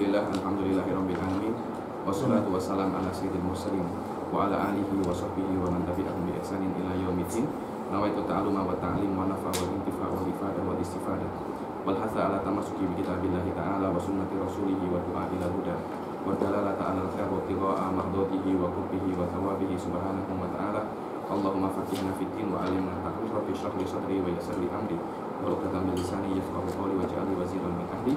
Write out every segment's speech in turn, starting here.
Alhamdulillah, alhamdulillahirabbil. Wassalatu wassalam ala sayyidil mursalin wa ala alihi wa sahbihi wa man tabi'ahum bi ihsanin ila yaumiddin. Nawaitu ta'aluma wa ta'lim wa nafa wa intifa wa ifada wa istifada. Wal hatha ala tamassuki bi kitabillahi ta'ala wa sunnati rasulihi wa du'a ila huda. Wa dalalata ala al-khair wa mardatihi wa qurbihi wa thawabihi subhanahu wa ta'ala. Allahumma faqihna fid wa alimna ta'wil rabbi shrah li sadri wa yassir li amri. Wa uqdatan min lisani yafqahu qawli waj'alni waziran min ahli.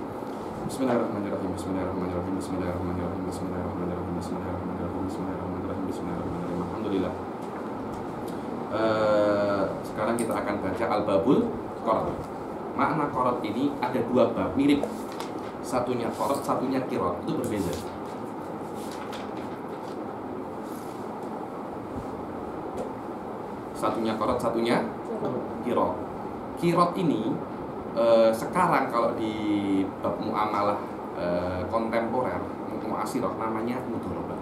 Bismillahirrahmanirrahim. Bismillahirrahmanirrahim. Bismillahirrahmanirrahim. Bismillahirrahmanirrahim. Bismillahirrahmanirrahim. Bismillahirrahmanirrahim. Bismillahirrahmanirrahim. Alhamdulillah. Eh, sekarang kita akan baca Al-Babul Qorot. Makna korot ini ada dua bab mirip. Satunya korot, satunya kirot. Itu berbeda. Satunya korot, satunya kirot. Kirot ini eh, sekarang kalau di bab muamalah eh, kontemporer, muasirah namanya mudorobah.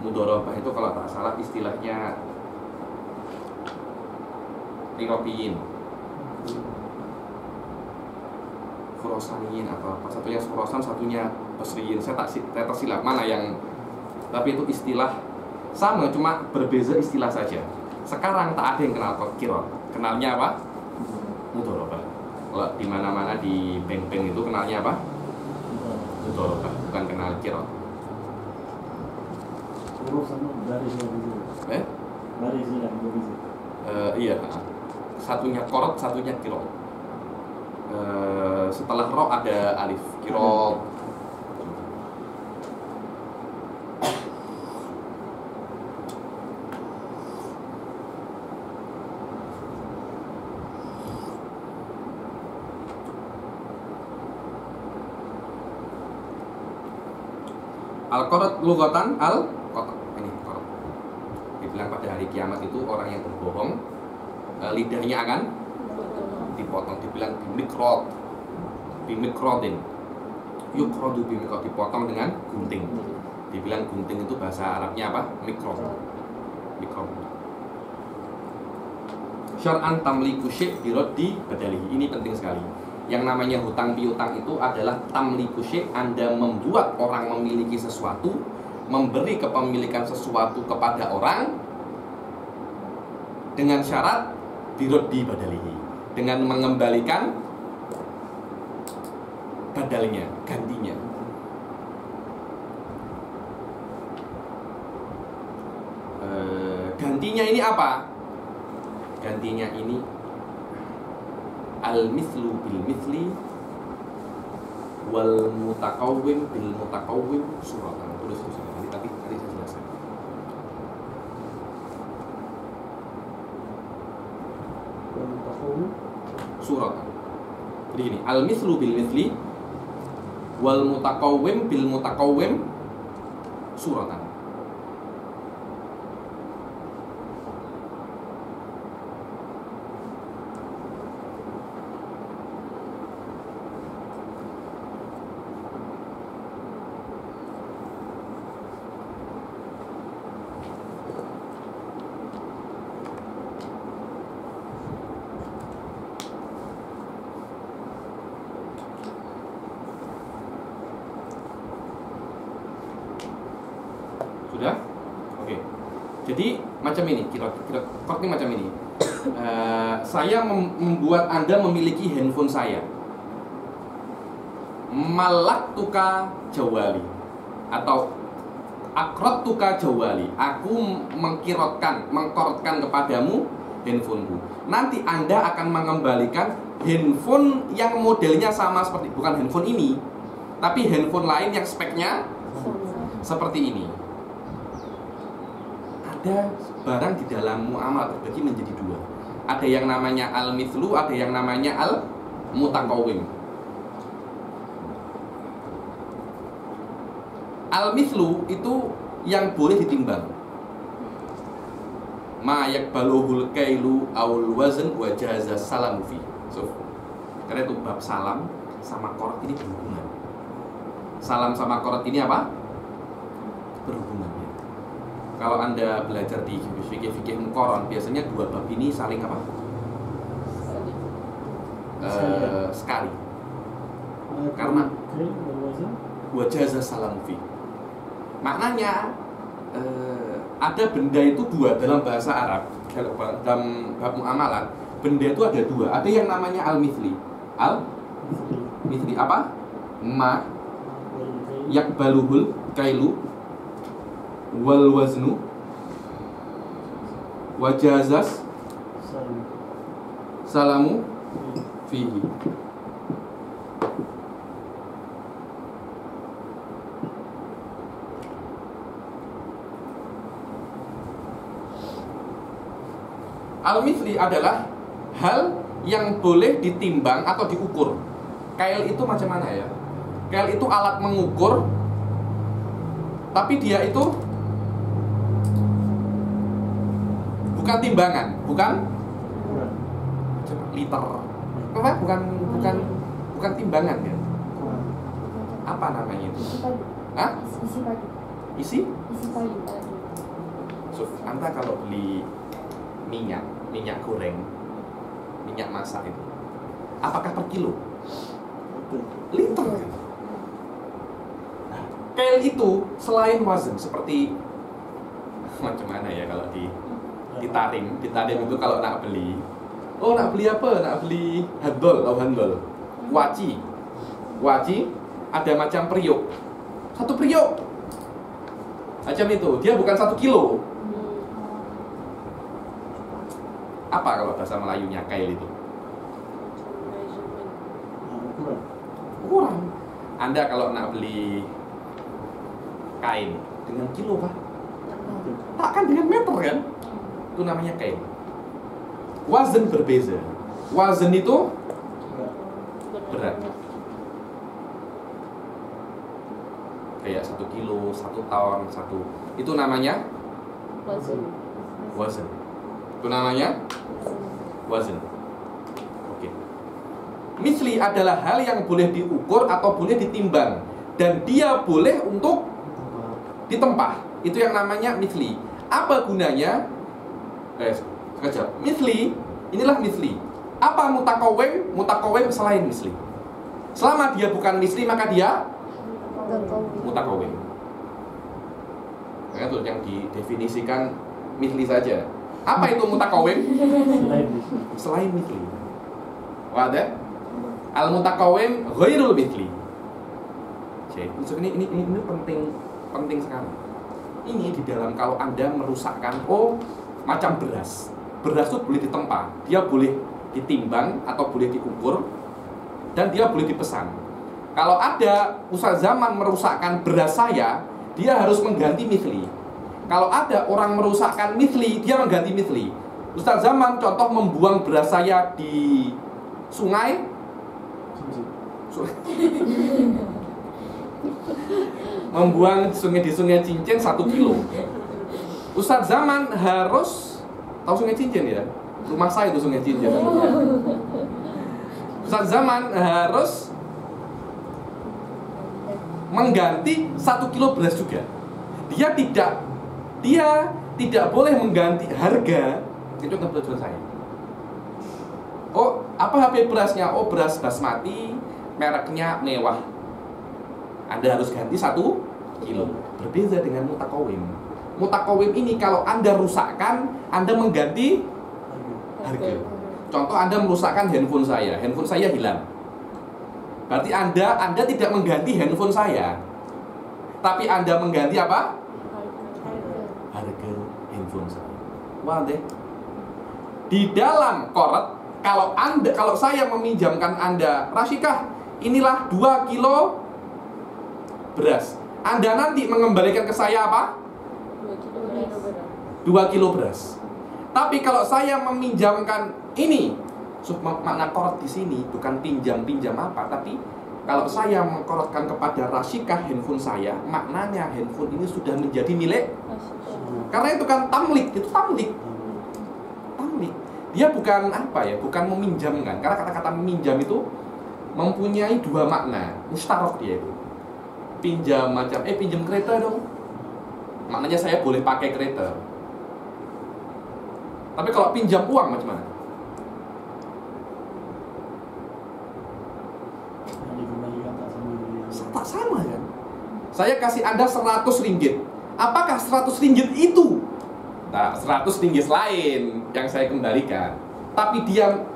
Mudorobah itu kalau tak salah istilahnya Rirobiin Furosaniin atau apa Satunya Furosan, satunya Pesriin Saya tak saya tersilap mana yang Tapi itu istilah Sama, cuma berbeza istilah saja. Sekarang tak ada yang kenal kirot Kenalnya apa? Mudorobah Kalau di mana-mana di bank-bank itu kenalnya apa? Mudorobah, bukan kenal kirot. Eh? Eh, iya, satunya korot, satunya kirot. Eh, setelah ro ada alif kirot. Lugatan al kotot ini korot. Dibilang pada hari kiamat itu orang yang berbohong eh, lidahnya akan dipotong. Dibilang bimikrot. Bimikrodin yukrodu bimikrot dipotong dengan gunting. Dibilang gunting itu bahasa Arabnya apa? Mikrot. Mikrot. Syar'an tamliku syek birodi badalihi. Ini penting sekali yang namanya hutang piutang itu adalah tamliku Anda membuat orang memiliki sesuatu memberi kepemilikan sesuatu kepada orang dengan syarat birodi badalihi dengan mengembalikan badalnya, gantinya. Eh, gantinya ini apa? Gantinya ini al mislu bil misli wal mutakawwim bil mutakawwim suratan. Tulis di sini. Nanti tadi tadi saya jelaskan. Suratan. Jadi ini al mislu bil misli wal mutakawwim bil mutakawwim suratan. Sudah? Oke. Jadi macam ini, kira kira ini macam ini. Eh, saya mem- membuat Anda memiliki handphone saya. Malak tuka jawali atau akrot tuka jawali. Aku mengkirotkan, mengkorotkan kepadamu handphoneku. Nanti Anda akan mengembalikan handphone yang modelnya sama seperti bukan handphone ini, tapi handphone lain yang speknya seperti ini ada barang di dalam muamalah terbagi menjadi dua. Ada yang namanya al mithlu, ada yang namanya al mutakawim. Al mithlu itu yang boleh ditimbang. Ma yakbaluhul kailu aul wazn wa jaza salam fi. So, karena itu bab salam sama korot ini berhubungan. Salam sama korot ini apa? Berhubungannya kalau anda belajar di fikih-fikih mukoron biasanya dua bab ini saling apa? Uh, sekali. Eh, Karena buat jaza salam fi maknanya uh, ada benda itu dua dalam bahasa Arab dalam bab muamalah, benda itu ada dua. Ada yang namanya al? Mithli. Al mithli apa? Ma? Yak baluhul kailu wal waznu wajazas salamu fihi Al-mithli adalah hal yang boleh ditimbang atau diukur. Kail itu macam mana ya? Kail itu alat mengukur, tapi dia itu bukan timbangan, bukan liter. Apa? Bukan bukan bukan timbangan ya. Apa namanya itu? Hah? Isi. Isi? Isi padu. So, anta kalau beli minyak, minyak goreng, minyak masak itu, apakah per kilo? Liter. Nah, itu selain wazan seperti macam mana ya kalau di ditaring. Ditaring itu kalau nak beli. Oh nak beli apa? Nak beli handball atau handball hmm. waci. Waci ada macam periuk. Satu periuk? Macam itu. Dia bukan satu kilo. Hmm. Apa kalau bahasa Melayunya kail itu? Ukuran anda kalau nak beli kain. Dengan kilo pak? Tak kan dengan meter kan? Itu namanya kain. Wazan berbeza. Wazan itu Berat. kayak satu kilo, satu ton, satu. Itu namanya wazan. Itu namanya wazan. Oke. Misli adalah hal yang boleh diukur atau boleh ditimbang dan dia boleh untuk ditempah. Itu yang namanya misli. Apa gunanya? eh, sekejap. Misli inilah misli apa mutakowem mutakowem selain misli selama dia bukan misli maka dia mutakowem makanya tuh yang didefinisikan misli saja. Apa itu mutakowem selain misli wadah al mutakowem ghairul misli jadi ini, ini ini ini penting penting sekali. Ini di dalam kalau anda merusakkan oh macam beras. Beras itu boleh ditempa, dia boleh ditimbang atau boleh diukur dan dia boleh dipesan. Kalau ada usaha zaman merusakkan beras saya, dia harus mengganti mithli. Kalau ada orang merusakkan mithli, dia mengganti mithli. Ustaz Zaman contoh membuang beras saya di sungai. membuang sungai di sungai cincin satu kilo Ustaz Zaman harus tahu sungai Cincin ya? Rumah saya itu sungai Cincin. Ustaz Zaman harus mengganti satu kilo beras juga. Dia tidak dia tidak boleh mengganti harga itu kebetulan saya. Oh, apa HP berasnya? Oh, beras basmati, mereknya mewah. Anda harus ganti satu kilo. Berbeda dengan mutakawim. Mutakawim ini kalau Anda rusakkan, Anda mengganti harga. Contoh Anda merusakkan handphone saya, handphone saya hilang. Berarti Anda Anda tidak mengganti handphone saya. Tapi Anda mengganti apa? Harga handphone saya. Wah deh. Di dalam korot kalau Anda kalau saya meminjamkan Anda Rasikah, inilah 2 kilo beras. Anda nanti mengembalikan ke saya apa? 2 kilo beras. Tapi kalau saya meminjamkan ini, makna korot di sini bukan pinjam-pinjam apa, tapi kalau saya mengkorotkan kepada Rasikah handphone saya, maknanya handphone ini sudah menjadi milik karena itu kan tamlik, itu tamlik, tamlik. Dia bukan apa ya, bukan meminjamkan. Karena kata-kata meminjam itu mempunyai dua makna, mustarok dia itu. Pinjam macam, eh pinjam kereta dong. Maknanya saya boleh pakai kereta. Tapi kalau pinjam uang macam mana? Tak sama ya. Saya kasih Anda 100 ringgit. Apakah 100 ringgit itu? Nah, 100 ringgit lain yang saya kembalikan. Tapi dia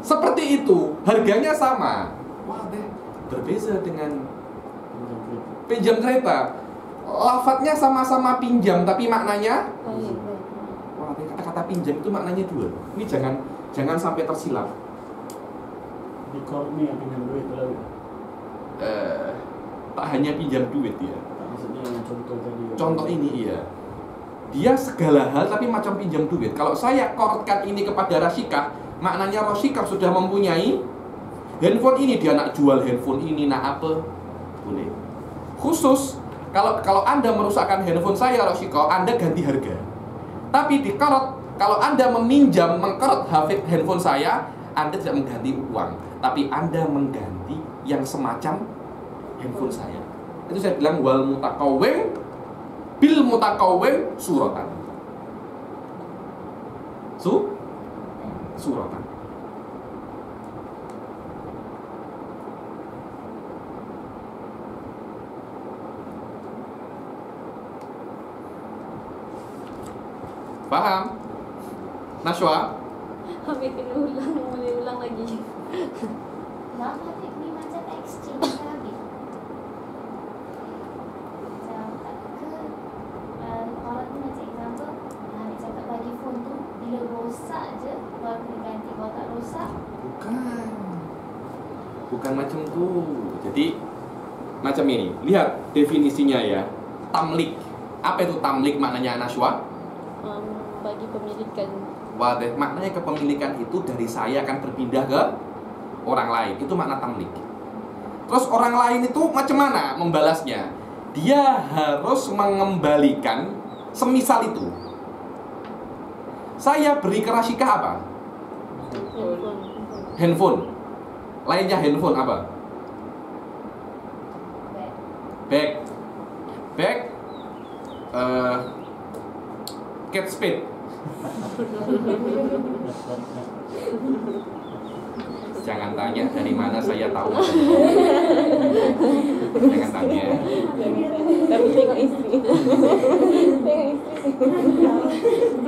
seperti itu, harganya sama. Wah deh, berbeza dengan pinjam kereta. Lafatnya sama-sama pinjam, tapi maknanya oh, iya. Kata-kata pinjam itu maknanya dua. Ini jangan jangan sampai tersilap. Di call ni yang pinjam duit tu lah. Eh, tak hanya pinjam duit ya. Tak maksudnya yang contoh tadi. Contoh ini iya. Dia segala hal tapi macam pinjam duit. Kalau saya korotkan ini kepada Rasikah, maknanya Rasikah sudah mempunyai handphone ini dia nak jual handphone ini nak apa boleh. Khusus kalau kalau Anda merusakkan handphone saya Rasikah, Anda ganti harga. Tapi di korot kalau Anda meminjam mengkorot HP handphone saya, Anda tidak mengganti uang, tapi Anda mengganti yang semacam handphone saya. Itu saya bilang wal mutakawim bil mutakawim suratan. Su suratan. Paham? Nashwa? Habis kena ulang, boleh ulang lagi. Maaf Hafiq ni macam exchange Macam tak ke Orang tu macam example uh, Dia cakap bagi phone tu Bila rosak je Baru kena ganti Kalau tak rosak Bukan. Bukan macam tu. Jadi macam ini. Lihat definisinya ya. Tamlik. Apa itu tamlik maknanya Nashwa? Um, bagi pemilikan Wadah, maknanya kepemilikan itu dari saya akan berpindah ke orang lain. Itu makna tamlik. Terus orang lain itu macam mana membalasnya? Dia harus mengembalikan semisal itu. Saya beri ke Rasika apa? handphone. Handphone. Lainnya handphone apa? Bag. Bag. eh cat spade. Jangan tanya dari mana saya tahu. Jangan tanya. Tapi tengok isteri. tengok isteri.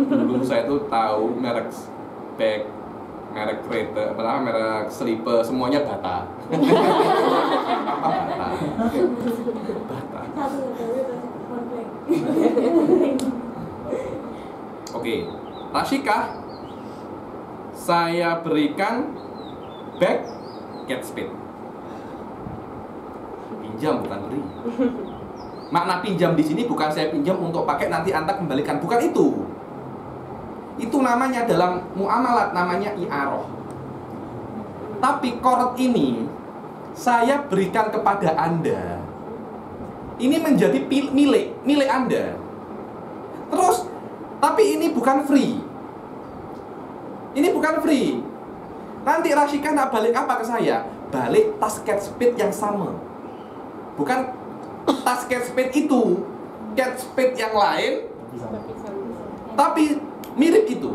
Dulu saya tuh tahu merek bag, merek kereta, apa namanya, merek slipper, semuanya bata. apa bata? Bata. Oke, Rashika, saya berikan bag cat speed. Pinjam bukan beri. Makna pinjam di sini bukan saya pinjam untuk pakai nanti anda kembalikan, bukan itu. Itu namanya dalam muamalat namanya iaroh. Tapi korot ini saya berikan kepada anda. Ini menjadi milik milik anda. Terus, tapi ini bukan free. Ini bukan free. Nanti Rashika nak balik apa ke saya? Balik tas cat speed yang sama. Bukan tas cat speed itu. Cat speed yang lain, Tapi mirip itu.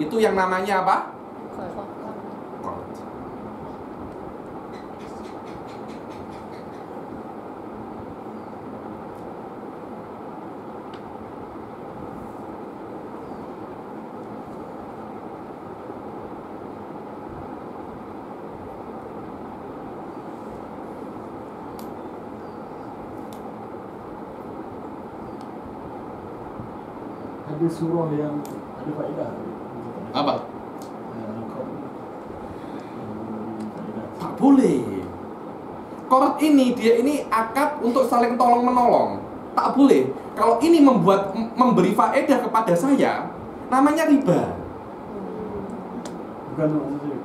itu yang namanya apa? Surah yang ada faedah. Apa? Eh. Tak boleh. Korot ini dia ini akad untuk saling tolong menolong. Tak boleh. Kalau ini membuat memberi faedah kepada saya, namanya riba. Bukan maksudnya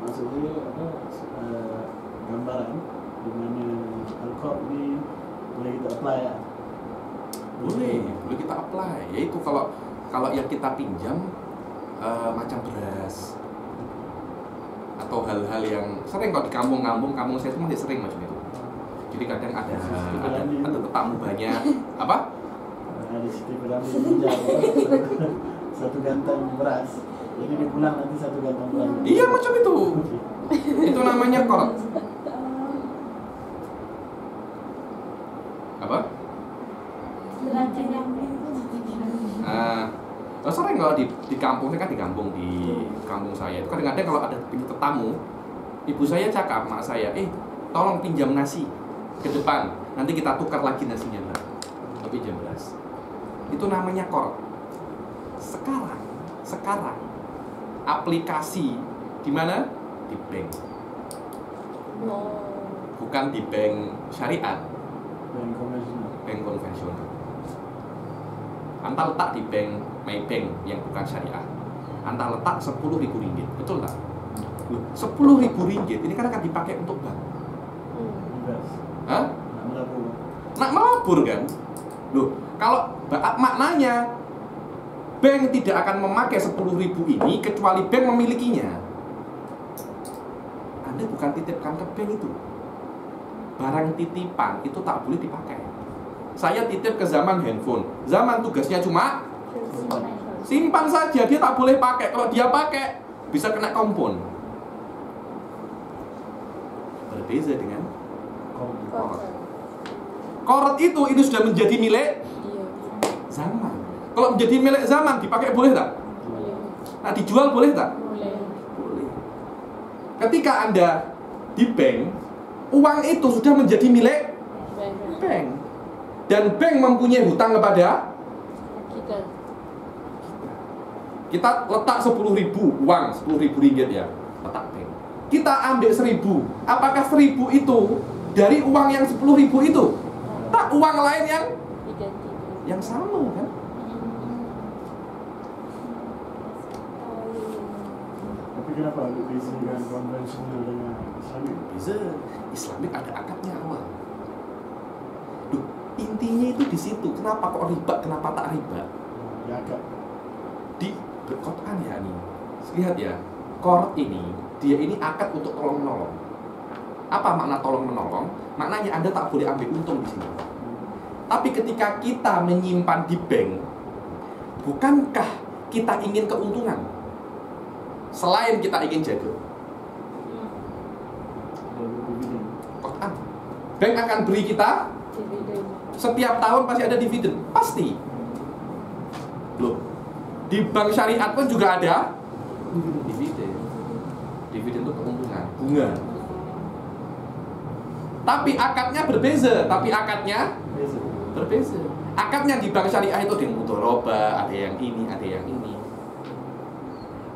Maksudnya apa uh, Gambaran Di mana Al-Qur'an ni Boleh kita apply lah Boleh, boleh kita apply. Yaitu kalau kalau yang kita pinjam eh, macam beras atau hal-hal yang sering kalau di kampung-kampung, kampung saya itu masih sering macam itu. Jadi kadang ada ada, ada tetamu banyak apa? Uh, Satu gantang beras Jadi dia pulang nanti satu gantang beras Iya macam itu. namanya korot. Apa? Neraca yang Eh, oh, sering kalau di, kampung, saya kan di kampung di kampung saya itu kadang-kadang kalau ada tetamu, ibu saya cakap mak saya, eh tolong pinjam nasi ke depan, nanti kita tukar lagi nasinya mbak, tapi jam belas. Itu namanya korot. Sekarang, sekarang aplikasi di mana? Di bank, Oh. bukan di bank syariat, Dan konvensional. bank konvensional. Anta letak di bank Maybank yang bukan syariah. Anta letak sepuluh ribu ringgit, betul tak? Sepuluh ribu ringgit ini kan akan dipakai untuk bank. Hmm. Hah? Nak melabur kan? Loh, kalau ba- maknanya bank tidak akan memakai sepuluh ribu ini kecuali bank memilikinya. Anda bukan titipkan ke bank itu. Barang titipan itu tak boleh dipakai. Saya titip ke zaman handphone. Zaman tugasnya cuma simpan saja, dia tak boleh pakai. Kalau dia pakai bisa kena kompon. Berbeza dengan Kotor. korot itu itu sudah menjadi milik Iya. zaman. Kalau menjadi milik zaman dipakai boleh tak? Boleh. Nah dijual boleh tak? Boleh. Boleh. Ketika anda di bank, uang itu sudah menjadi milik bank dan bank mempunyai hutang kepada Kita. Kita letak 10.000 ribu uang 10.000 ribu ringgit ya letak bank. Kita ambil 1000 apakah 1000 itu dari uang yang 10.000 ribu itu? Tak uang lain yang yang sama kan? Tapi kenapa ada beza dengan konvensional dengan Islamik? bisa. Islamik ada akadnya awal Duh, intinya itu di situ. Kenapa kok riba kenapa tak riba Ya di Quran ya nih lihat ya korot ini dia ini akad untuk tolong menolong apa makna tolong menolong maknanya anda tak boleh ambil untung di sini. Tapi ketika kita menyimpan di bank bukankah kita ingin keuntungan? Selain kita ingin jaga. Bank akan beri kita setiap tahun pasti ada dividen pasti. Loh di bank syariat pun juga ada. Dividen dividen itu keuntungan. Bunga. Tapi akadnya berbeza tapi akadnya Beza. berbeza. Akadnya di bank syariah itu ada yang mudoroba ada yang ini ada yang ini.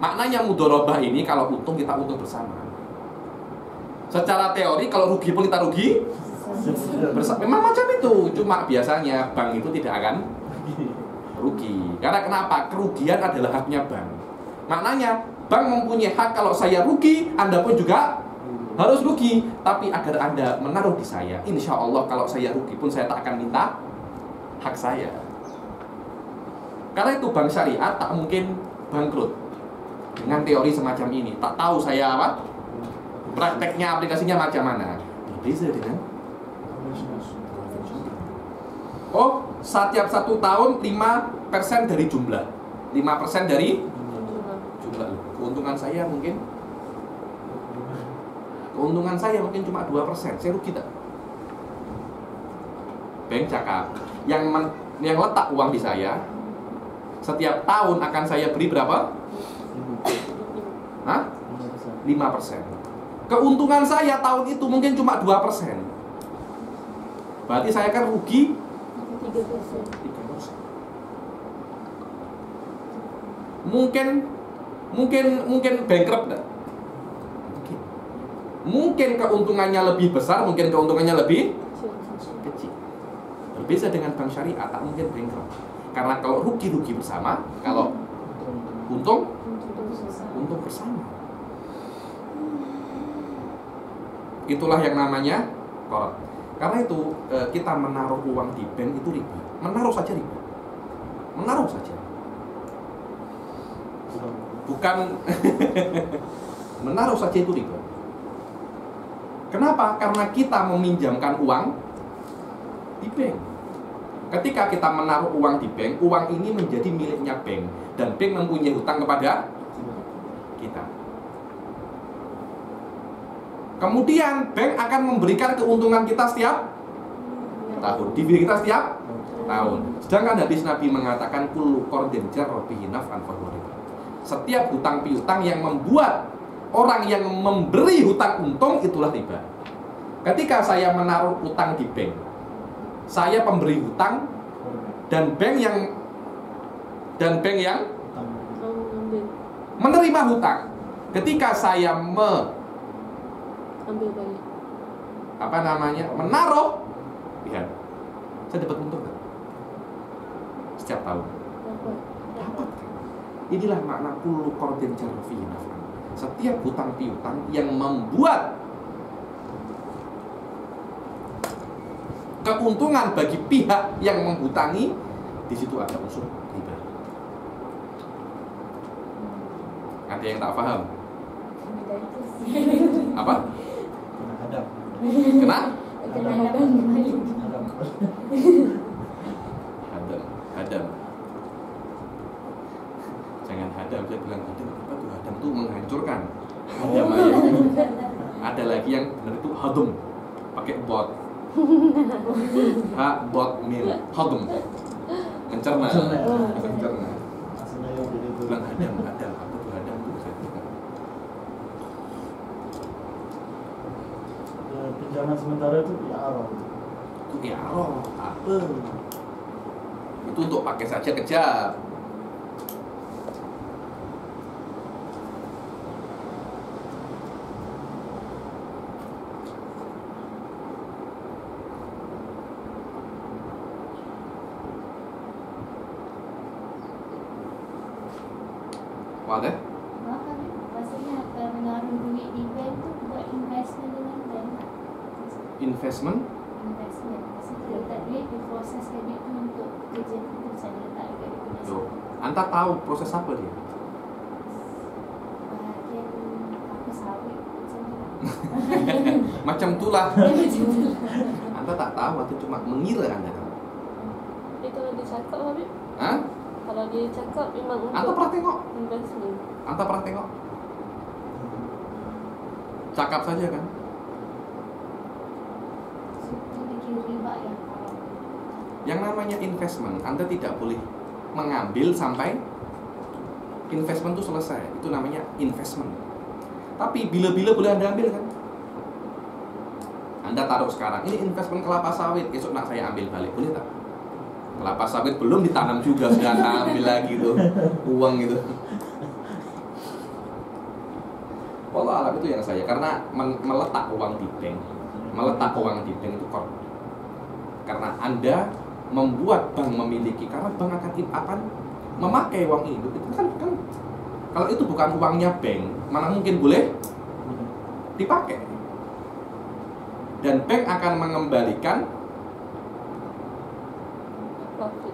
Maknanya mudoroba ini kalau untung kita untung bersama. Secara teori kalau rugi pun kita rugi. Bersama. Memang macam itu. Cuma biasanya bank itu tidak akan rugi. Karena kenapa? Kerugian adalah haknya bank. Maknanya bank mempunyai hak kalau saya rugi anda pun juga harus rugi. Tapi agar anda menaruh di saya insya Allah kalau saya rugi pun saya tak akan minta hak saya. Karena itu bank syariat tak mungkin bangkrut dengan teori semacam ini. Tak tahu saya apa prakteknya aplikasinya macam mana. Berbeza dengan. Oh, setiap satu tahun 5% dari jumlah 5% dari jumlah Keuntungan saya mungkin Keuntungan saya mungkin cuma 2% Saya rugi tak? Bank cakap Yang men- yang letak uang di saya Setiap tahun akan saya beri berapa? Hah? 5% Keuntungan saya tahun itu mungkin cuma 2% Berarti saya kan rugi Tiga persen. 3%. Mungkin mungkin mungkin bankrupt enggak? Mungkin. Keuntungannya lebih besar, mungkin keuntungannya lebih kecil. Berbeda dengan bank syariah, tak mungkin bankrupt. Karena kalau rugi-rugi bersama, kalau untung untung bersama. Itulah yang namanya. Karena itu eh, kita menaruh uang di bank itu riba. Menaruh saja riba. Menaruh saja. Bukan menaruh saja itu riba. Kenapa? Karena kita meminjamkan uang di bank. Ketika kita menaruh uang di bank, uang ini menjadi miliknya bank dan bank mempunyai hutang kepada kita. Kemudian bank akan memberikan keuntungan kita setiap tahun. Dividen kita setiap tahun. Sedangkan hadis Nabi mengatakan kullu qardin jarra bihi naf'an. Setiap hutang piutang yang membuat orang yang memberi hutang untung itulah riba. Ketika saya menaruh utang di bank, saya pemberi hutang dan bank yang dan bank yang menerima hutang. Ketika saya me, ambil balik. apa namanya menaruh, lihat, saya dapat untung? Setiap tahun. Dapat. Dapat? Inilah makna kullu qardin naf'an. Setiap hutang piutang yang membuat keuntungan bagi pihak yang menghutangi di situ ada unsur riba. Ada yang tak paham? Apa? Kena. Kena? Hadap. Hadam, hadam. Jangan hadam, saya bilang hadam apa tuh? Hadam tuh menghancurkan. Hadam aja. Ada lagi yang benar itu hadum, pakai bot. Ha bot mil hadum. Mencerna. Mencerna. Mencerna. Maksudnya yang jadi itu. Bilang hadam, hadam apa tuh hadam tuh? Saya bilang, Ya, pinjaman sementara itu ya arah. Itu iaro, apa? Itu untuk pakai saja kejap. Wadah? Maaf Habib, rasanya akan menaruh duit di bank tu buat investment dengan bank tak? Investment Investment. Masa kita letak duit, dia proseskan duit tu untuk kerja tu macam dia letak dekat dia punya Tuh. Anta tahu proses apa dia? macam tu lah. Macam itulah. Dia macam tu lah. Anda tak tahu atau cuma mengira Anda tahu. Jadi kalau dia cakap Habib, Hah? kalau dia cakap memang Anda untuk pernah tengok? investment. Anda pernah tengok? Cakap saja kan? Haram. Yang namanya investment, Anda tidak boleh mengambil sampai investment itu selesai. Itu namanya investment. Tapi bila-bila boleh Anda ambil kan? Anda taruh sekarang, ini investment kelapa sawit, esok nak saya ambil balik, boleh tak? Kelapa sawit belum ditanam juga, sudah ambil lagi tuh uang gitu. Wallah alam itu yang saya, karena meletak uang di bank, meletak uang di bank itu korup. Karena Anda membuat bank memiliki, karena bank akan akan memakai uang itu. Itu kan, kan kalau itu bukan uangnya bank, mana mungkin boleh dipakai. Dan bank akan mengembalikan Profit.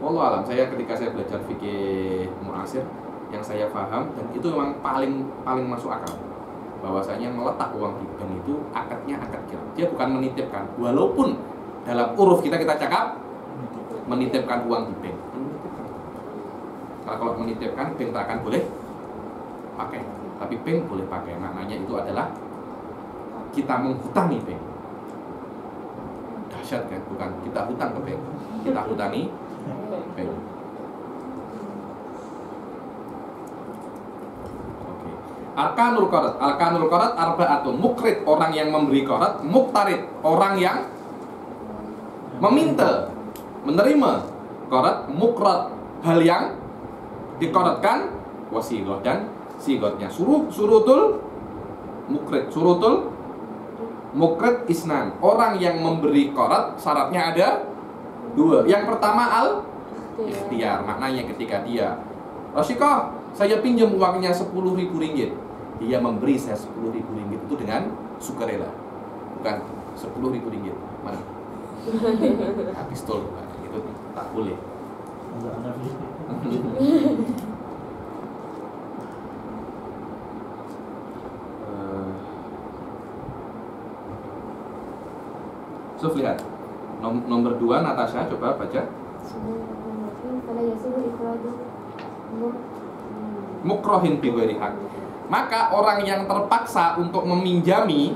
Wallah alam, saya ketika saya belajar fikih muasir yang saya paham dan itu memang paling paling masuk akal bahwasanya meletak uang di bank itu akadnya akad kira dia bukan menitipkan. Walaupun dalam uruf kita kita cakap menitipkan uang di bank. Karena kalau menitipkan bank tak akan boleh pakai. Tapi bank boleh pakai. Maknanya itu adalah kita menghutangi bank. Dahsyat kan? Bukan kita hutang ke bank kita hutangi bank Oke. Arkanul qarat, arkanul qarat arbaatun. Mukrid orang yang memberi qarat, muktarid orang yang meminta, menerima qarat, mukrat hal yang dikoratkan. Wasilah dan sigotnya suruh surutul mukrid surutul mukrid isnan. Orang yang memberi qarat syaratnya ada dua. Yang pertama al ikhtiar. maknanya ketika dia Rasyikoh saya pinjam uangnya 10 ribu ringgit dia memberi saya 10 ribu ringgit. Itu dengan sukarela. Bukan 10 ribu ringgit. Mana? Nah, pistol Nah, itu tak boleh. Hanafi. Eh, lihat. Nom- nomor 2 Natasha coba baca. Mukrohin. Bi ghairi hak. Maka orang yang terpaksa untuk meminjami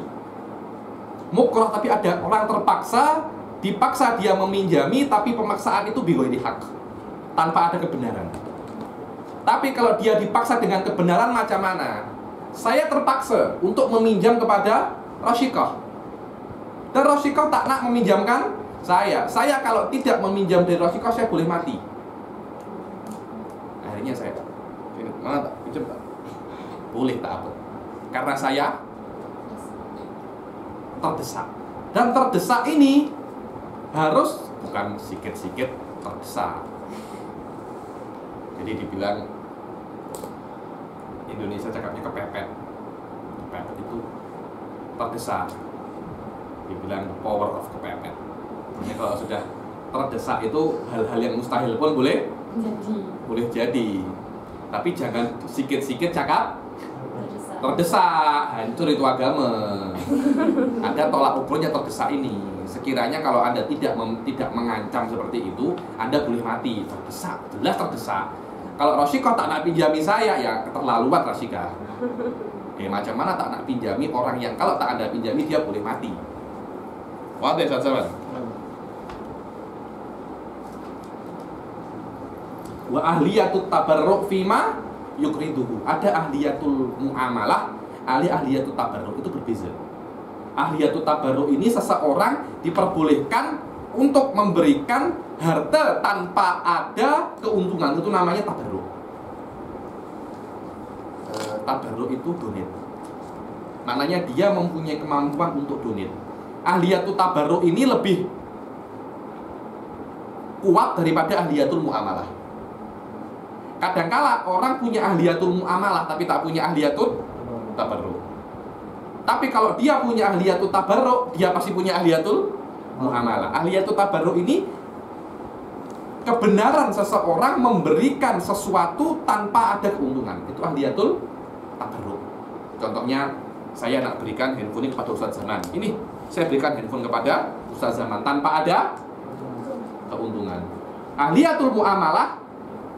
mukroh tapi ada orang terpaksa dipaksa dia meminjami tapi pemaksaan itu bi ghairi hak tanpa ada kebenaran. Tapi kalau dia dipaksa dengan kebenaran macam mana? Saya terpaksa untuk meminjam kepada Roshikoh. Dan Roshikoh tak nak meminjamkan saya. Saya kalau tidak meminjam dari Roshikoh, saya boleh mati. Akhirnya saya, mana tak? Pinjam tak? Boleh tak apa? Karena saya terdesak. Dan terdesak ini harus bukan sikit-sikit terdesak. Jadi dibilang Indonesia cakapnya kepepet. Kepepet itu terdesak. Dibilang the power of kepepet. Makanya kalau sudah terdesak itu hal-hal yang mustahil pun boleh Jadi boleh jadi. Tapi jangan sikit-sikit cakap Terdesak. hancur itu agama. Anda tolak ukurnya terdesak ini. Sekiranya kalau Anda tidak mem- tidak mengancam seperti itu, Anda boleh mati. Terdesak, jelas terdesak. Kalau Roshiko tak nak pinjami saya, ya keterlaluan Roshika. Eh, macam mana tak nak pinjami orang yang kalau tak Anda pinjami dia boleh mati. Wadah, sahabat. Wa ahliyatut tabarruk fima yukriduhu. Ada ahliyatul muamalah, ahli ahliyatut tabarruk itu berbeza. Ahliyatut tabarruk ini seseorang diperbolehkan untuk memberikan harta tanpa ada keuntungan. Itu namanya tabarruk. Eh, tabarruk itu donit. Maknanya dia mempunyai kemampuan untuk donit. Ahliyatut tabarruk ini lebih kuat daripada ahliyatul muamalah. Kadangkala orang punya ahliyatul muamalah tapi tak punya ahliyatul tabarruk. Tapi kalau dia punya ahliyatul tabarruk, dia pasti punya ahliyatul muamalah. Ahliyatul tabarruk ini kebenaran seseorang memberikan sesuatu tanpa ada keuntungan. Itu ahliyatul tabarruk. Contohnya saya nak berikan handphone ini kepada Ustaz Zaman. Ini saya berikan handphone kepada Ustaz Zaman tanpa ada keuntungan. Ahliyatul muamalah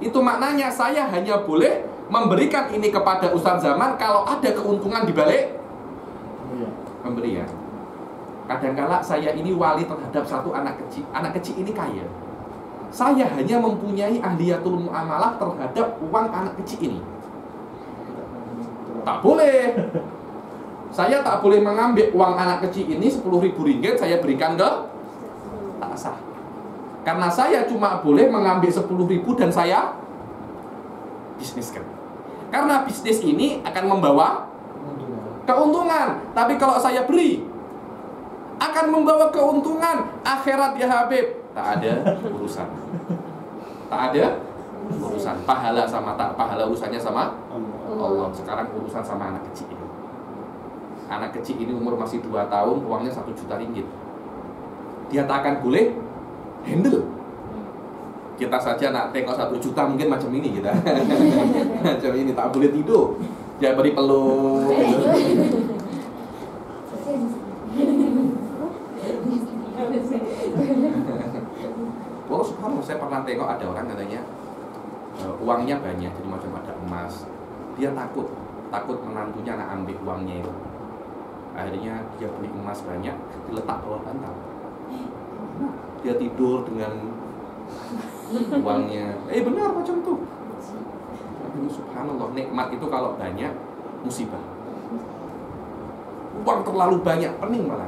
itu maknanya saya hanya boleh memberikan ini kepada Ustaz Zaman kalau ada keuntungan di balik Iya. pemberian. Kadangkala saya ini wali terhadap satu anak kecil. Anak kecil ini kaya. Saya hanya mempunyai ahliyatul muamalah terhadap uang anak kecil ini. Tak boleh. Saya tak boleh mengambil uang anak kecil ini 10 ribu ringgit saya berikan ke tak sah. Karena saya cuma boleh mengambil 10 ribu dan saya bisniskan. Karena bisnis ini akan membawa keuntungan. Tapi kalau saya beri akan membawa keuntungan akhirat ya Habib. Tak ada urusan. Tak ada urusan. Pahala sama tak pahala urusannya sama Allah. Sekarang urusan sama anak kecil ini. Anak kecil ini umur masih 2 tahun, uangnya 1 juta ringgit. Dia tak akan boleh handle. Kita saja nak tengok satu juta mungkin macam ini kita. macam ini tak boleh tidur. Dia beri peluk. Oh subhanallah saya pernah tengok ada orang katanya eh, uangnya banyak jadi macam ada emas. Dia takut takut menantunya nak ambil uangnya itu. Akhirnya dia beli emas banyak diletak bawah bantal. Dia tidur dengan uangnya. Eh benar macam itu. Aduh, subhanallah nikmat itu kalau banyak musibah. Uang terlalu banyak pening malah.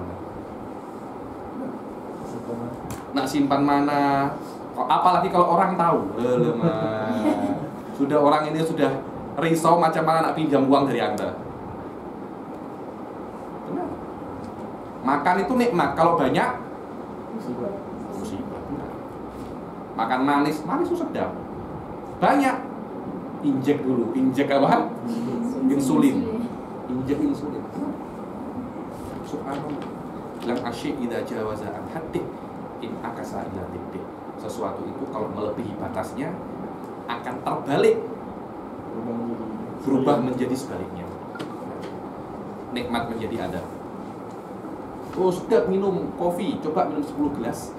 Nak simpan mana? Apalagi kalau orang tahu. Sudah orang ini sudah risau macam mana nak pinjam uang dari Anda. Benar. Makan itu nikmat, kalau banyak musibah. Benar. Makan manis, manis itu sedap. Banyak injek dulu, injek apa? Insulin. Injek insulin. Subhanallah. Lam asyik idza jawaza an haddih in akasa ila. Sesuatu itu kalau melebihi batasnya akan terbalik berubah menjadi sebaliknya. Nikmat menjadi ada. Oh, sedap minum kopi, coba minum 10 gelas.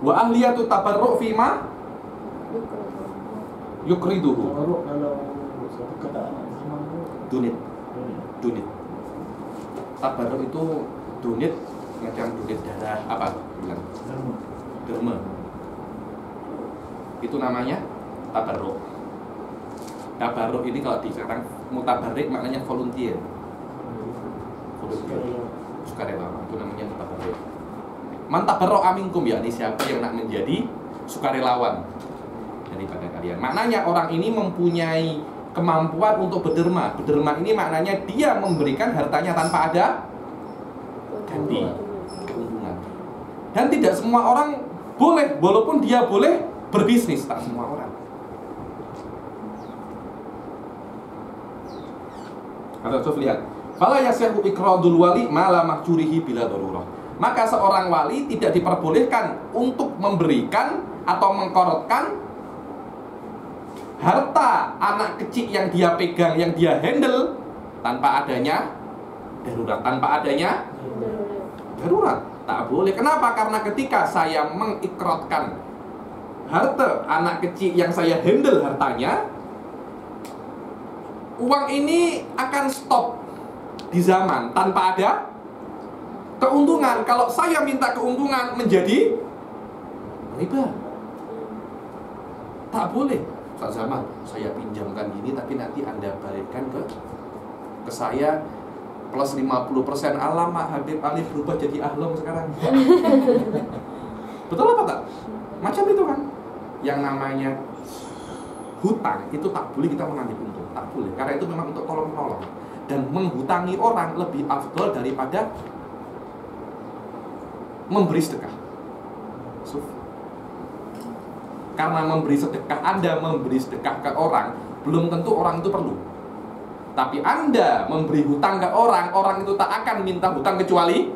Wa ahliyatu tabarruk fima yukriduhu. Dunit, dunit. Tabarruk itu dunit macam dunit darah apa bilang Derma. derma. Itu namanya tabarruk. Tabarruk ini kalau di sekarang mutabarik maknanya volunteer. Volunteer. sukarela itu namanya tabarruk. Man tabarruk aminkum yakni siapa yang nak menjadi sukarelawan daripada kalian. Maknanya orang ini mempunyai kemampuan untuk berderma. Berderma ini maknanya dia memberikan hartanya tanpa ada Ganti. keuntungan. Dan tidak semua orang boleh, walaupun dia boleh berbisnis, tak semua orang. Ada coba lihat. Fala yasihu ikradul wali mala mahjurihi bila darurah. Maka seorang wali tidak diperbolehkan untuk memberikan atau mengkorotkan harta anak kecil yang dia pegang, yang dia handle tanpa adanya darurat, tanpa adanya darurat. Tak boleh. Kenapa? Karena ketika saya mengikrotkan harta anak kecil yang saya handle hartanya, uang ini akan stop di zaman tanpa ada keuntungan. Kalau saya minta keuntungan menjadi riba. Tak boleh. Saat zaman saya pinjamkan gini tapi nanti Anda balikkan ke ke saya plus 50% alamak Habib Ali berubah jadi ahlom sekarang. Betul apa tak? Macam itu kan. Yang namanya hutang itu tak boleh kita mengambil untung, tak boleh. Karena itu memang untuk tolong menolong dan menghutangi orang lebih afdol daripada memberi sedekah. So, karena memberi sedekah, Anda memberi sedekah ke orang, belum tentu orang itu perlu. Tapi Anda memberi hutang ke orang, orang itu tak akan minta hutang kecuali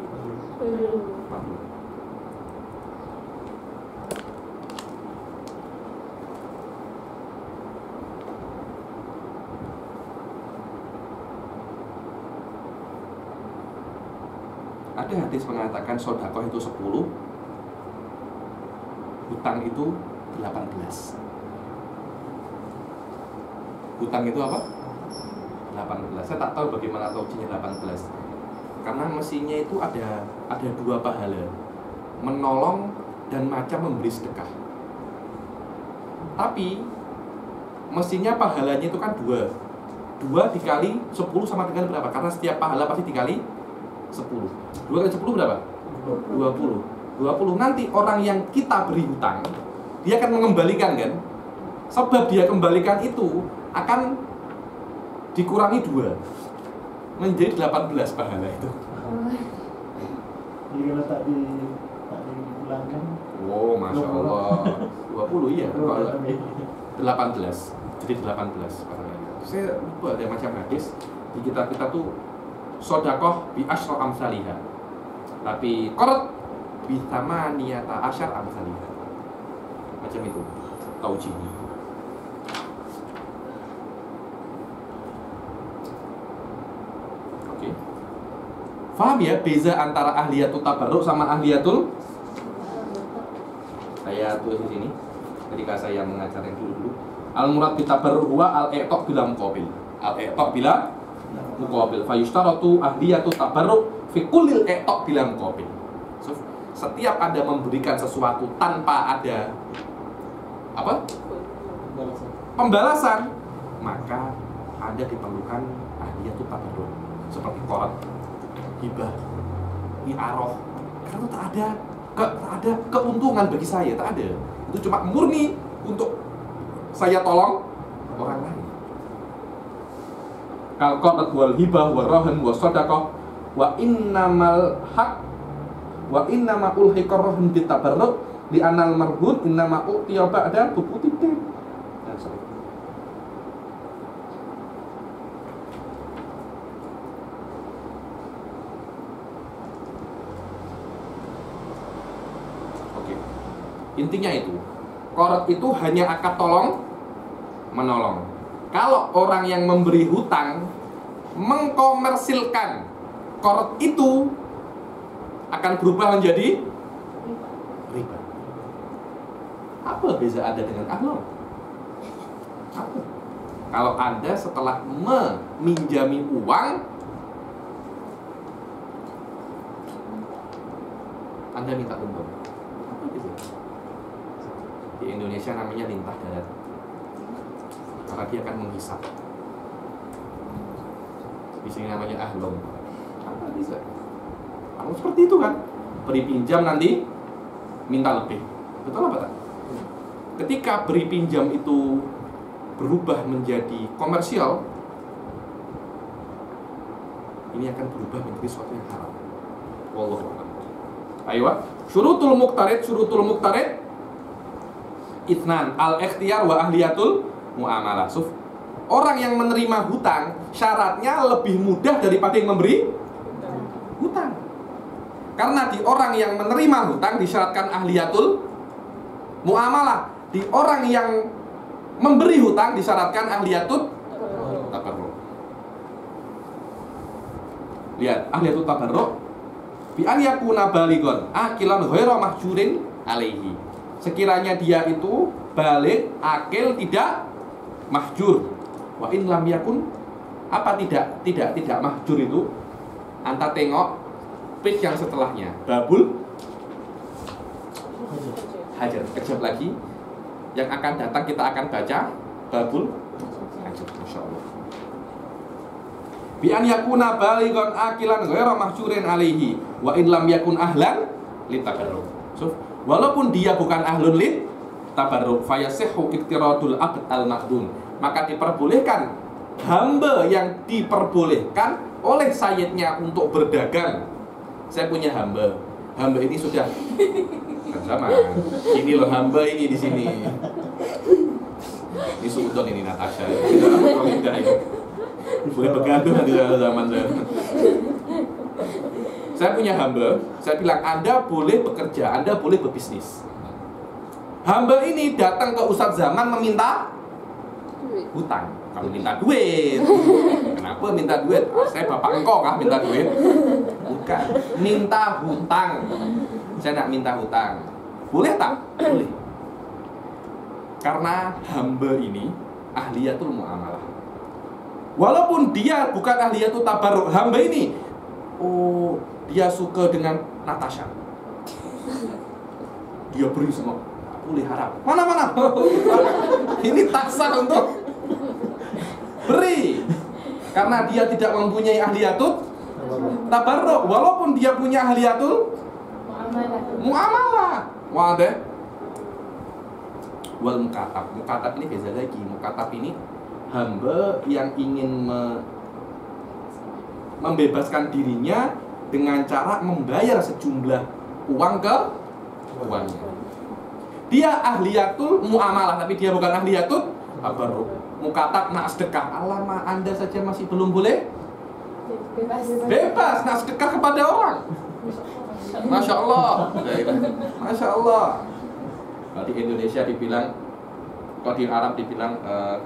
perlu. Ada hadis mengatakan sodakoh itu 10 Hutang itu 18 Hutang itu apa? 18 Saya tak tahu bagaimana taujinya 18 Karena mesinnya itu ada ada dua pahala. Menolong dan macam memberi sedekah. Tapi Mesinnya pahalanya itu kan dua. Dua dikali 10 sama dengan berapa? Karena setiap pahala pasti dikali 10 2 kali 10 berapa? 20 20 nanti orang yang kita beri hutang Dia akan mengembalikan kan? Sebab dia kembalikan itu Akan dikurangi dua. Menjadi 18 pahala itu. Jadi kalau tak di tak dipulangkan? Wow, Masya Allah. 20 iya. Terus Kalau ambil. 18 Jadi 18 pahala itu. Saya lupa ada macam hadis Di kitab kita tuh Sodakoh bi asyro amsalihah Tapi korot bi niyata asyar amsalihah Macam itu Taujihnya Oke. Faham ya beza antara ahliyatul tabarruk sama ahliyatul? Saya tulis di sini ketika saya mengajar yang dulu-dulu. Al murad bitabarruk huwa al i'taq bila muqabil al i'taq bila muqabil. Fa yushtaratu ahliyatu tabarruk fi kullil i'taq bila muqabil. So, setiap Anda memberikan sesuatu tanpa ada apa? Balasan. pembalasan maka Anda diperlukan ahliyatu tabarruk. Seperti korat hibah iaroh. Karena tak ada ke, tak ada keuntungan bagi saya tak ada. Itu cuma murni untuk saya tolong orang lain kal qadat wal hibah wa rahan wa sadaqah wa innamal haq wa innama ulhiqar rahan bitabarruk di anal marhun innama utiya ba'da tubutikin dan. Intinya itu, korot itu hanya akad tolong menolong. Kalau orang yang memberi hutang mengkomersilkan korot itu akan berubah menjadi riba. Apa beza Anda dengan ahlon? Apa? Kalau Anda setelah meminjami uang Anda minta tumbang. Apa beza? Di Indonesia namanya lintah darat. Karena dia akan menghisap. Di sini namanya ahlom. Apa bisa? Kamu seperti itu kan? Beri pinjam nanti minta lebih. Betul apa tak? Ketika beri pinjam itu berubah menjadi komersial, ini akan berubah menjadi sesuatu yang haram. Wallahu a'lam. Ayo, syurutul muqtarid, syurutul muqtarid Ithnan al-ikhtiyar wa ahliyatul muamalah. Suf. Orang yang menerima hutang syaratnya lebih mudah daripada yang memberi hutang. Karena di orang yang menerima hutang disyaratkan ahliyatul muamalah. Di orang yang memberi hutang disyaratkan ahliyatul tabarruk. Lihat, ahliyatul tabarruk bi an yakuna baligon akilan ghaira mahjurin alaihi. Sekiranya dia itu balik akil tidak mahjur. Wa in lam yakun apa tidak tidak tidak mahjur itu anta tengok page yang setelahnya. Babul hajar. Kejap lagi. Yang akan datang kita akan baca babul hajar. Insyaallah bi an yakuna balighan akilan ghaira mahjurin alaihi wa in lam yakun ahlan litabarruk so, walaupun dia bukan ahlun lit tabarruk fayasihu iktiradul abd al mahdun maka diperbolehkan hamba yang diperbolehkan oleh sayyidnya untuk berdagang. Saya punya hamba. Hamba ini sudah sama. Ini loh hamba ini di sini. Ini sultan ini Natasha. Boleh begaduh nanti zaman saya. Saya punya hamba. Saya bilang anda boleh bekerja anda boleh berbisnis hamba ini datang ke Ustadz Zaman meminta hutang. Kamu minta duit. Kenapa minta duit? Ah, saya bapak engkau kah minta duit? Bukan. Minta hutang. Saya nak minta hutang. Boleh tak? Boleh. Karena hamba ini ahliyatul muamalah. Walaupun dia bukan ahliyatul tabarruk hamba ini oh dia suka dengan Natasha. Dia beri semua boleh harap mana mana ini tak sah untuk beri. Karena dia tidak mempunyai ahliyatul tabarruk. Walaupun dia punya ahliyatul Muamalah. muamalah wadah wal mukatab mukatab ini beda lagi. Mukatab ini hamba yang ingin me- membebaskan dirinya dengan cara membayar sejumlah uang ke uangnya dia ahliyatul muamalah tapi dia bukan ahliyatul tabarruk mukatab nak sedekah. Alama anda saja masih belum boleh? Bebas. bebas nak sedekah kepada orang. Masya Allah. Masya Allah. Kalau di Indonesia dibilang Kalau di Arab dibilang eh,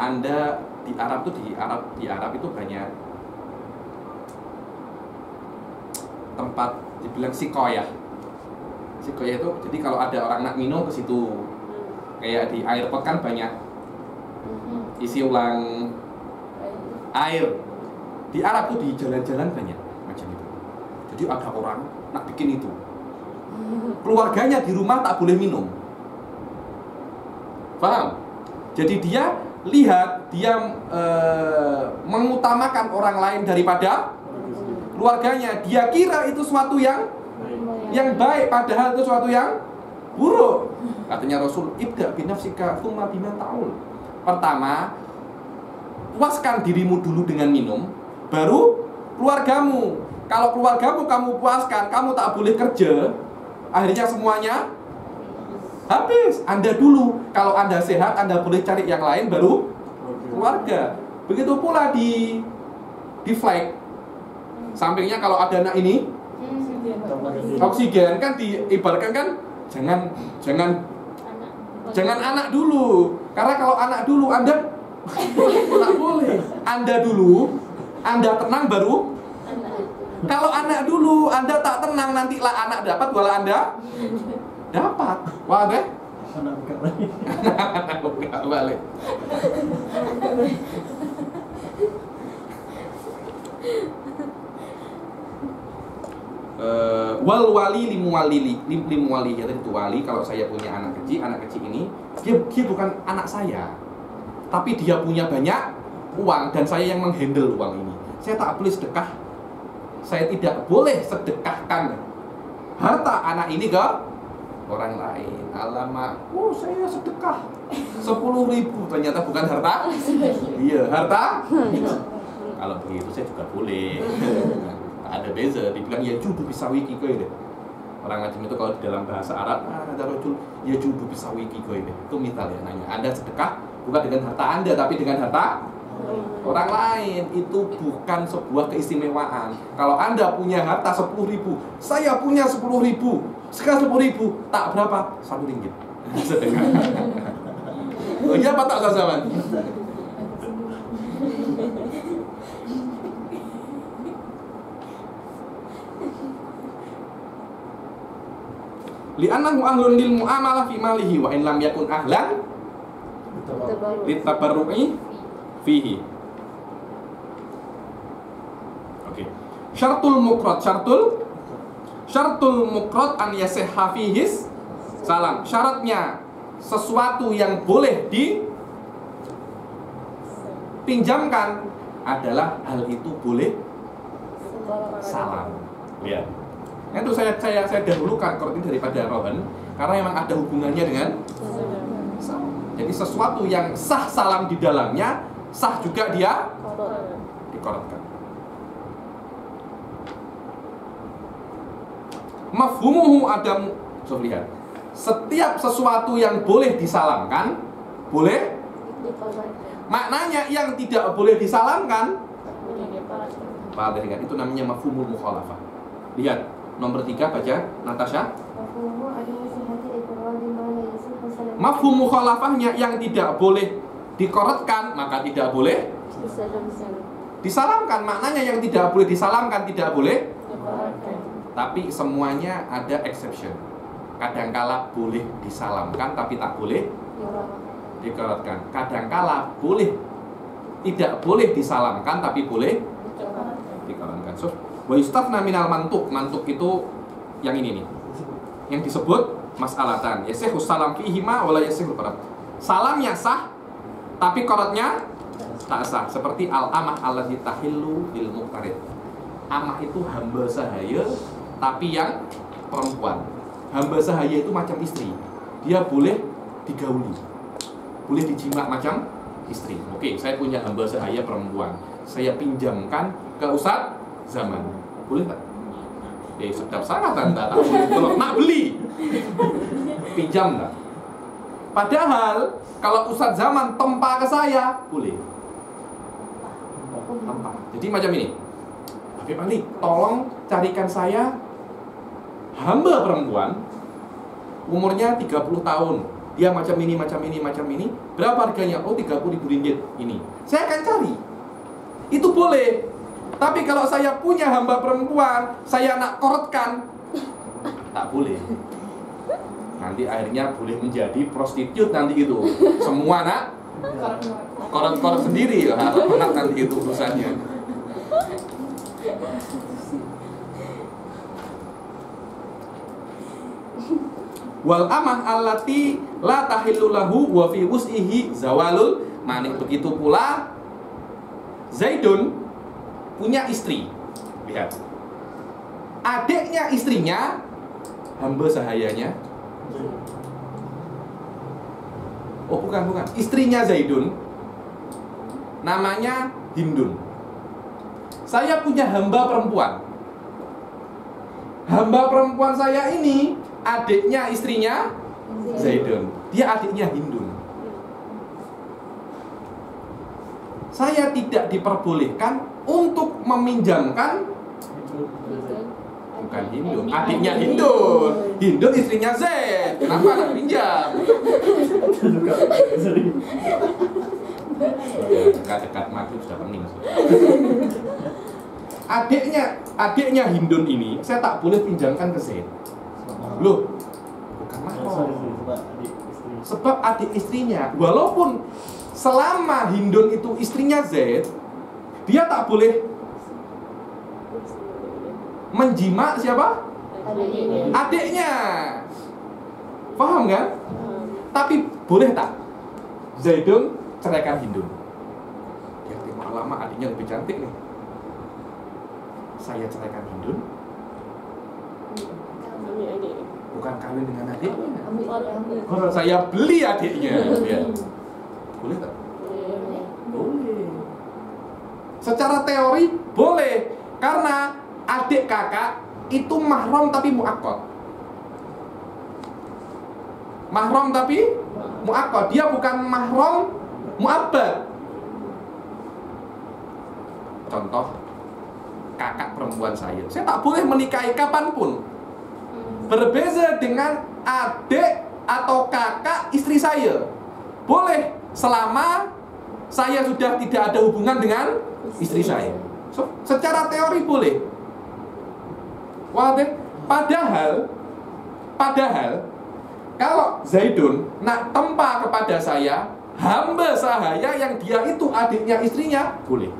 Anda di Arab tuh di Arab di Arab itu banyak tempat dibilang sikoyah sikoyah itu jadi kalau ada orang nak minum ke situ. Kayak di airport kan banyak. Mhm. isi ulang air. Di Arab tuh di jalan-jalan banyak macam itu. Jadi ada orang nak bikin itu. Keluarganya di rumah tak boleh minum. Paham? Jadi dia lihat dia eh, mengutamakan orang lain daripada keluarganya. Dia kira itu suatu yang yang baik padahal itu suatu yang buruk. Katanya Rasul ibda binafsika thumma bima ta'ul. Pertama puaskan dirimu dulu dengan minum baru keluargamu. Kalau keluargamu kamu puaskan kamu tak boleh kerja akhirnya semuanya habis. Anda dulu. Kalau anda sehat anda boleh cari yang lain baru keluarga. Begitu pula di di flight. Sampingnya kalau ada anak ini oksigen kan diibaratkan kan jangan jangan Anak. jangan anak dulu karena kalau anak dulu anda tak boleh anda dulu anda tenang baru Anak. kalau anak dulu anda tak tenang nanti lah anak dapat walau anda dapat. Wah deh. Anak balik. Eh, wal wali limu wali lim limu wali ya itu wali. Kalau saya punya anak kecil anak kecil ini dia dia bukan anak saya. Tapi dia punya banyak uang dan saya yang menghandle uang ini. Saya tak boleh sedekah. Saya tidak boleh sedekahkan harta anak ini ke orang lain. Alamak. Oh saya sedekah sepuluh ribu. Ternyata bukan harta. Iya harta. Kalau begitu saya juga boleh ada beza dibilang ya judu bisa wiki kau ini. Orang ngajim itu kalau dalam bahasa Arab ah, ada rojul. Ya judu bisa wiki kau ini. Itu misal ya nanya anda sedekah bukan dengan harta anda tapi dengan harta orang lain. Itu bukan sebuah keistimewaan. Kalau anda punya harta sepuluh ribu saya punya sepuluh ribu. Sekarang sepuluh ribu tak berapa? Satu ringgit. Sedekah. Oh iya apa tak sama li'annahu ahlun lil muamalah fi malihi wa in lam yakun ahlan litabarru'i fihi. Oke. Syartul mukrot, syartul syartul mukrot an yasihha fihis salam. Syaratnya sesuatu yang boleh dipinjamkan adalah hal itu boleh salam. Lihat. Nah, Itu saya saya saya dahulukan kalau ini daripada rohan karena memang ada hubungannya dengan salam. Jadi sesuatu yang sah salam di dalamnya, sah juga dia dikorotkan. Mafhumuhu adam so, lihat. Setiap sesuatu yang boleh disalamkan, boleh. Maknanya yang tidak boleh disalamkan, perhatikan itu namanya mafhumul mukhalafah. Lihat nomor tiga baca Natasha. Mafhum mukhalafahnya yang tidak boleh dikorotkan maka tidak boleh disalamkan. Maknanya yang tidak boleh disalamkan tidak boleh, tapi semuanya ada exception. Kadangkala boleh disalamkan tapi tak boleh dikorotkan. Kadangkala boleh tidak boleh disalamkan tapi boleh dikorotkan. So, wa yustafna minal mantuk. Mantuk itu yang ini nih. Yang disebut mas'alatan. Yasihu salam fihima wala yasihul korot. Salamnya sah tapi korotnya tak sah. Seperti al-amah alladzi tahillu lil muqtarid. Amah itu hamba sahaya tapi yang perempuan. Hamba sahaya itu macam istri. Dia boleh digauli. Boleh dijima macam istri. Oke, saya punya hamba sahaya perempuan. Saya pinjamkan ke Ustadz zaman. Boleh tak? Eh, sedap sangat anda. Kalau nak beli, pinjam tak? Padahal kalau Ustadz zaman tempa ke saya, boleh. Tempa. Jadi macam ini. Habib Ali, tolong carikan saya hamba perempuan umurnya 30 tahun. Dia macam ini, macam ini, macam ini. Berapa harganya? Oh, 30 ribu ringgit ini. Saya akan cari. Itu boleh. Tapi kalau saya punya hamba perempuan, saya nak korotkan, tak boleh. Nanti akhirnya boleh menjadi prostitut nanti itu. Semua nak korot-korot sendiri ya, anak nanti itu urusannya. Wal amah allati la tahillu lahu wa fi wus'ihi zawalul manik begitu pula Zaidun punya istri. Lihat. Adiknya istrinya hamba sahayanya. Oh, bukan, bukan. Istrinya Zaidun namanya Hindun. Saya punya hamba perempuan. Hamba perempuan saya ini adiknya istrinya Zaidun. Dia adiknya Hindun. Saya tidak diperbolehkan untuk meminjamkan bukan Hindun, adiknya Hindun. Hindun istrinya Zaid. Kenapa anak pinjam? Dekat-dekat mati sudah pening. Adiknya, adiknya Hindun ini saya tak boleh pinjamkan ke Zaid. Loh, bukan istri. Sebab adik istrinya, walaupun selama Hindun itu istrinya Zaid, dia tak boleh menjima siapa? Adiknya. Adiknya. Paham kan? Tapi boleh tak? Zaidun ceraikan Hindun. Dia tengok lama adiknya lebih cantik nih. Saya ceraikan Hindun, bukan kawin dengan adiknya. Saya beli adiknya. Ya. Boleh tak? Boleh. Secara teori boleh karena adik kakak itu mahram tapi muakkad. Mahram tapi muakkad. Dia bukan mahram muabbad. Contoh kakak perempuan saya. Saya tak boleh menikahi kapan pun. Berbeza dengan adik atau kakak istri saya. Boleh selama saya sudah tidak ada hubungan dengan istri saya. So, secara teori boleh. Wadah. Padahal, padahal kalau Zaidun nak tempa kepada saya, hamba sahaya yang dia itu adiknya istrinya boleh.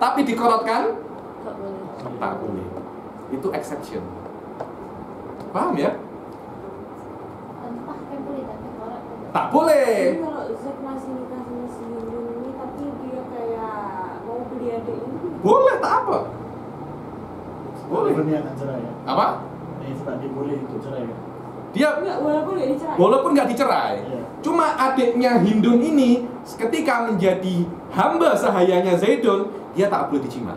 Tapi dikorotkan Tak boleh. tak boleh. Itu exception. Paham ya? Entah kan boleh tapi korak kan tak. Boleh. Tapi kalau Zack masih nikah sama si Yun ini tapi dia kayak mau beli adik ini. Boleh tak apa? Boleh. Dia berniat nak cerai ya. Apa? Eh, sebab dia boleh untuk cerai ya. Dia Enggak, walaupun enggak dicerai. walaupun nggak dicerai, Iya. cuma adiknya Hindun ini ketika menjadi hamba sahayanya Zaidun, dia tak boleh dicima.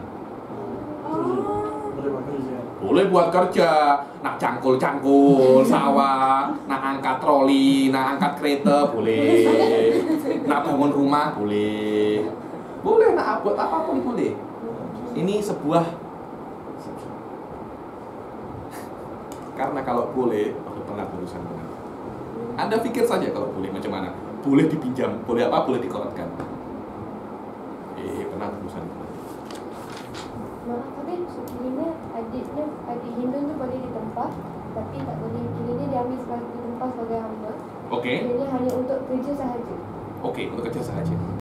Boleh buat kerja. Nak cangkul-cangkul sawah, nak angkat troli, nak angkat kereta, boleh. Nak bangun rumah, boleh. Boleh, nak buat apa pun boleh. Ini sebuah karena kalau boleh, oh, pernah urusan benar. Anda pikir saja kalau boleh macam mana? Boleh dipinjam, boleh apa? Boleh dikorotkan. Eh, pernah urusan benar. Maaf Kabin, so kiranya adiknya, adik Hindun tu ditempah Tapi tak boleh, kiranya dia ambil sebagai ditempah sebagai hamba Oke, Kiranya hanya untuk kerja sahaja. Oke untuk kerja saja.